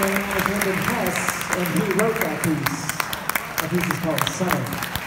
by Hess, and he wrote that piece. That piece is called "Sun."